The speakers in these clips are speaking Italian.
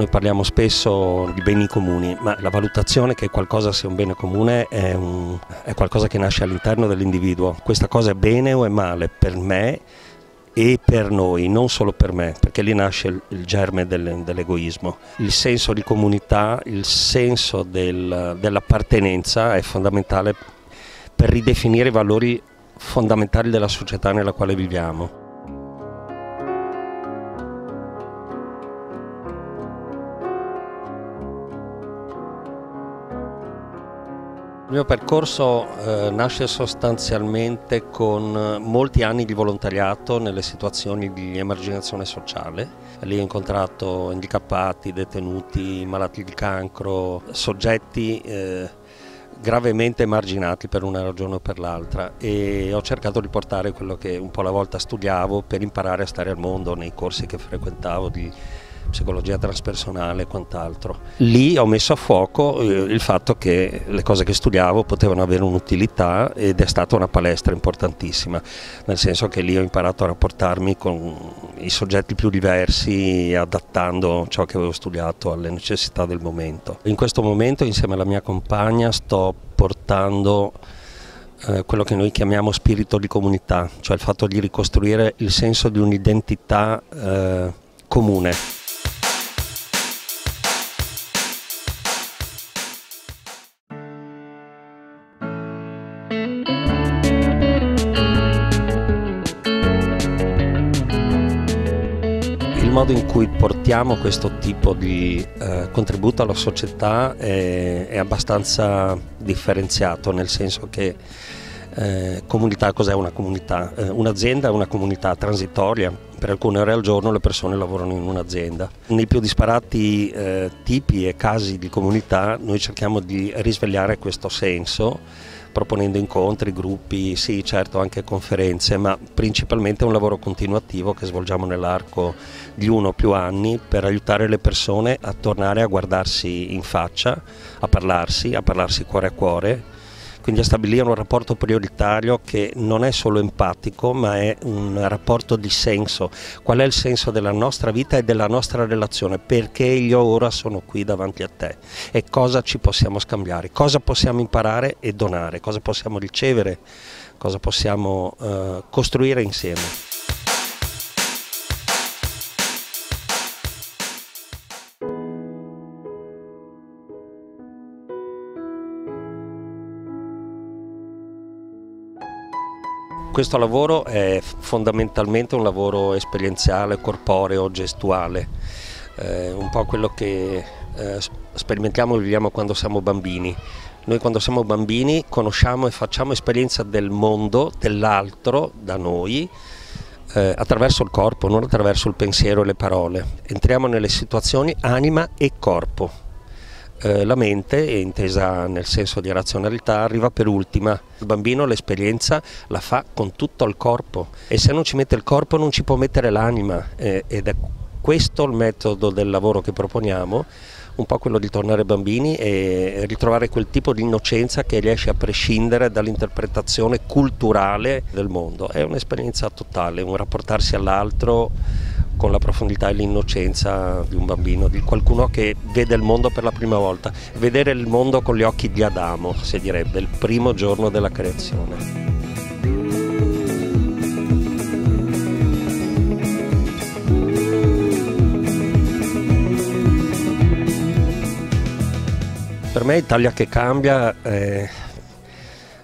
Noi parliamo spesso di beni comuni, ma la valutazione che qualcosa sia un bene comune è, un, è qualcosa che nasce all'interno dell'individuo. Questa cosa è bene o è male per me e per noi, non solo per me, perché lì nasce il, il germe del, dell'egoismo. Il senso di comunità, il senso del, dell'appartenenza è fondamentale per ridefinire i valori fondamentali della società nella quale viviamo. Il mio percorso eh, nasce sostanzialmente con molti anni di volontariato nelle situazioni di emarginazione sociale. Lì ho incontrato handicappati, detenuti, malati di cancro, soggetti eh, gravemente emarginati per una ragione o per l'altra e ho cercato di portare quello che un po' alla volta studiavo per imparare a stare al mondo nei corsi che frequentavo di psicologia transpersonale e quant'altro. Lì ho messo a fuoco eh, il fatto che le cose che studiavo potevano avere un'utilità ed è stata una palestra importantissima, nel senso che lì ho imparato a rapportarmi con i soggetti più diversi adattando ciò che avevo studiato alle necessità del momento. In questo momento insieme alla mia compagna sto portando eh, quello che noi chiamiamo spirito di comunità, cioè il fatto di ricostruire il senso di un'identità eh, comune. Il modo in cui portiamo questo tipo di eh, contributo alla società è, è, abbastanza differenziato, nel senso che eh, comunità, cos'è una comunità? Eh, un'azienda è una comunità transitoria, per alcune ore al giorno le persone lavorano in un'azienda. Nei più disparati eh, tipi e casi di comunità noi cerchiamo di risvegliare questo senso proponendo incontri, gruppi, sì certo anche conferenze, ma principalmente un lavoro continuativo che svolgiamo nell'arco di uno o più anni per aiutare le persone a tornare a guardarsi in faccia, a parlarsi, a parlarsi cuore a cuore quindi a stabilire un rapporto prioritario che non è solo empatico ma è un rapporto di senso, qual è il senso della nostra vita e della nostra relazione, perché io ora sono qui davanti a te? E cosa ci possiamo scambiare, cosa possiamo imparare e donare, cosa possiamo ricevere, cosa possiamo uh, costruire insieme. Questo lavoro è fondamentalmente un lavoro esperienziale, corporeo, gestuale, eh, un po' quello che eh, sperimentiamo e viviamo quando siamo bambini. Noi quando siamo bambini conosciamo e facciamo esperienza del mondo, dell'altro da noi, eh, attraverso il corpo, non attraverso il pensiero e le parole. Entriamo nelle situazioni anima e corpo eh, la mente, intesa nel senso di razionalità, arriva per ultima. Il bambino l'esperienza la fa con tutto il corpo e se non ci mette il corpo non ci può mettere l'anima eh, ed è questo il metodo del lavoro che proponiamo un po' quello di tornare bambini e ritrovare quel tipo di innocenza che riesce a prescindere dall'interpretazione culturale del mondo. È un'esperienza totale, un rapportarsi all'altro con la profondità e l'innocenza di un bambino, di qualcuno che vede il mondo per la prima volta, vedere il mondo con gli occhi di Adamo, si direbbe, il primo giorno della creazione. Per me Italia che cambia è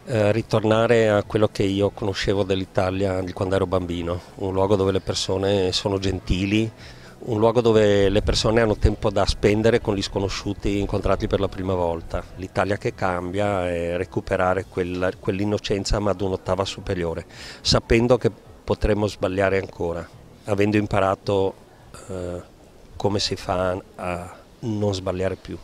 eh, ritornare a quello che io conoscevo dell'Italia di quando ero bambino, un luogo dove le persone sono gentili, un luogo dove le persone hanno tempo da spendere con gli sconosciuti incontrati per la prima volta. L'Italia che cambia è recuperare quell'innocenza ma ad un'ottava superiore, sapendo che potremmo sbagliare ancora, avendo imparato eh, come si fa a non sbagliare più.